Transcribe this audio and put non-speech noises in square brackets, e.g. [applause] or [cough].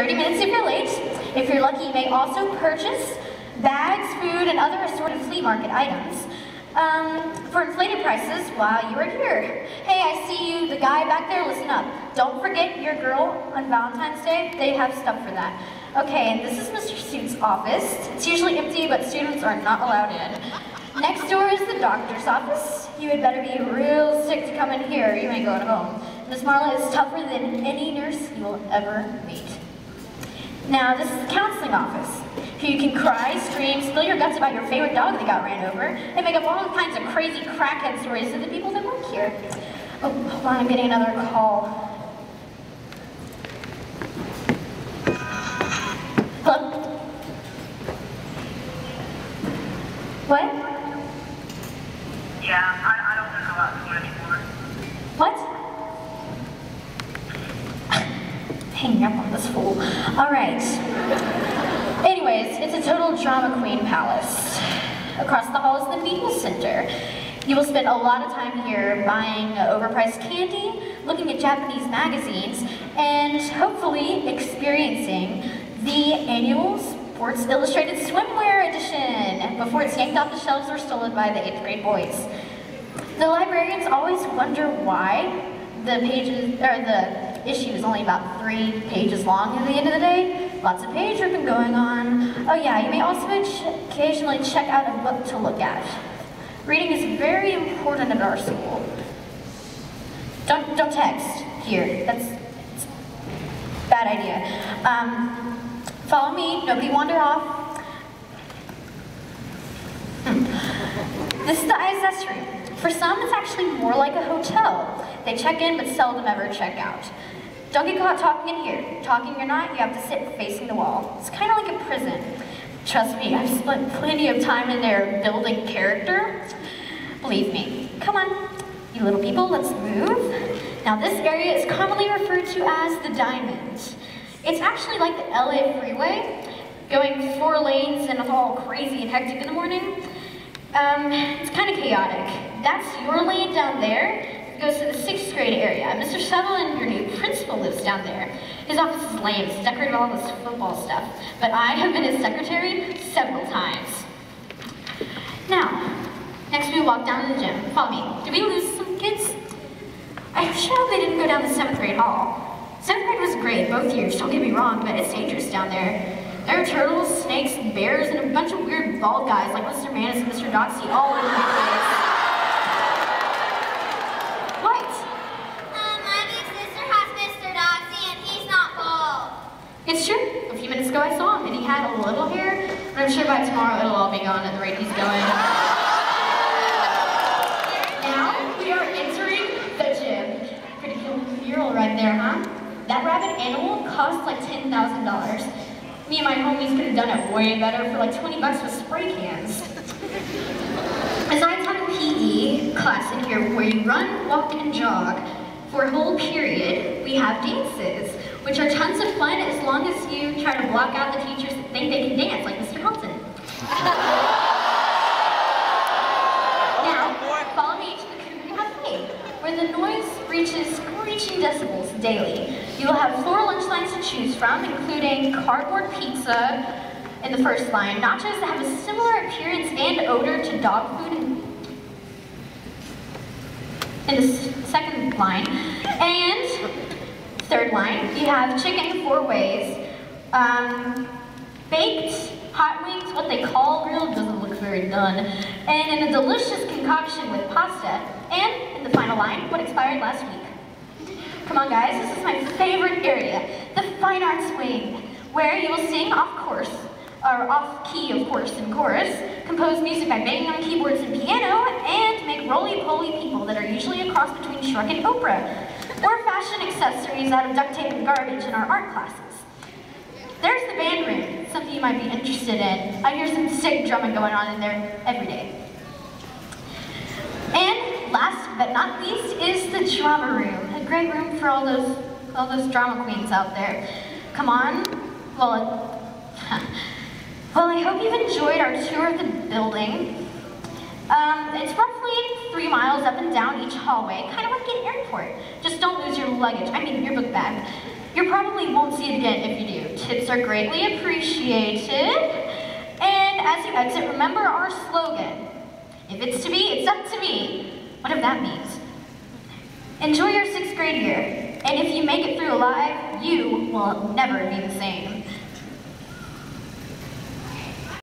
30 minutes if you're late. If you're lucky, you may also purchase bags, food, and other assorted flea market items um, for inflated prices while you are here. Hey, I see you, the guy back there, listen up. Don't forget your girl on Valentine's Day. They have stuff for that. Okay, and this is Mr. Suit's office. It's usually empty, but students are not allowed in. Next door is the doctor's office. You had better be real sick to come in here. You ain't going home. Miss Marla is tougher than any nurse you will ever meet. Now, this is the counseling office. You can cry, scream, spill your guts about your favorite dog that got ran over, and make up all kinds of crazy crackhead stories to the people that work here. Oh, hold on, I'm getting another call. Hello? What? Yeah, I, I don't know about school anymore. What? Hanging up on this fool. All right. Anyways, it's a total drama queen palace. Across the hall is the Media Center. You will spend a lot of time here buying overpriced candy, looking at Japanese magazines, and hopefully experiencing the annual Sports Illustrated Swimwear edition before it's yanked off the shelves or stolen by the 8th grade boys. The librarians always wonder why the pages, or the issue is only about three pages long at the end of the day. Lots of page ripping going on. Oh yeah, you may also occasionally check out a book to look at. Reading is very important at our school. Don't, don't text here, that's, that's bad idea. Um, follow me, nobody wander off. Hmm. This is the ISS room. For some, it's actually more like a hotel. They check in, but seldom ever check out. Don't get caught talking in here. Talking or not, you have to sit facing the wall. It's kind of like a prison. Trust me, I've spent plenty of time in there building character. Believe me. Come on, you little people, let's move. Now this area is commonly referred to as the Diamond. It's actually like the LA freeway, going four lanes and all crazy and hectic in the morning. Um, it's kind of chaotic. That's your lane down there. Goes to the sixth grade area. Mr. Sutherland, your new principal, lives down there. His office is lame. It's decorated with all this football stuff. But I have been his secretary several times. Now, next we walk down to the gym. Follow me. Did we lose some kids? I'm sure they didn't go down the seventh grade hall. Seventh grade was great both years, don't get me wrong, but it's dangerous down there. There are turtles, snakes, bears, and a bunch of weird bald guys like Mr. Manis and Mr. Doxy all over the place. What? Um, my big sister has Mr. Doxy and he's not bald. It's true. A few minutes ago I saw him and he had a little hair, but I'm sure by tomorrow it'll all be gone at the rate he's going. Now we are entering the gym. Pretty cool mural right there, huh? That rabbit animal costs like $10,000. Me and my homies could have done it way better for like 20 bucks with spray cans. As I taught having PE class in here where you run, walk, and jog, for a whole period, we have dances, which are tons of fun as long as you try to block out the teachers that think they can dance, like Mr. Helton. [laughs] now, oh, follow me to the Cougar Cafe, where the noise reaches screeching decibels daily. You will have four lunch lines to choose from, including cardboard pizza in the first line, nachos that have a similar appearance and odor to dog food in, in the second line, and third line, you have chicken four ways, um, baked hot wings, what they call grilled, doesn't look very done, and in a delicious concoction with pasta, and in the final line, what expired last week. Come on guys, this is my favorite area, the Fine Arts Wing, where you will sing off course, or off key of course in chorus, compose music by banging on keyboards and piano, and make roly-poly people that are usually a cross between Shrek and Oprah, or fashion accessories out of duct tape and garbage in our art classes. There's the band room, something you might be interested in. I hear some sick drumming going on in there every day. And last but not least is the drama room, a great room for all those all those drama queens out there. Come on, well, [laughs] well, I hope you've enjoyed our tour of the building. Um, it's roughly three miles up and down each hallway, kind of like an airport. Just don't lose your luggage, I mean your book bag. You probably won't see it again if you do. Tips are greatly appreciated. And as you exit, remember our slogan. If it's to be, it's up to me. Whatever that means. Enjoy your sixth grade year. And if you make it through alive, you will never be the same.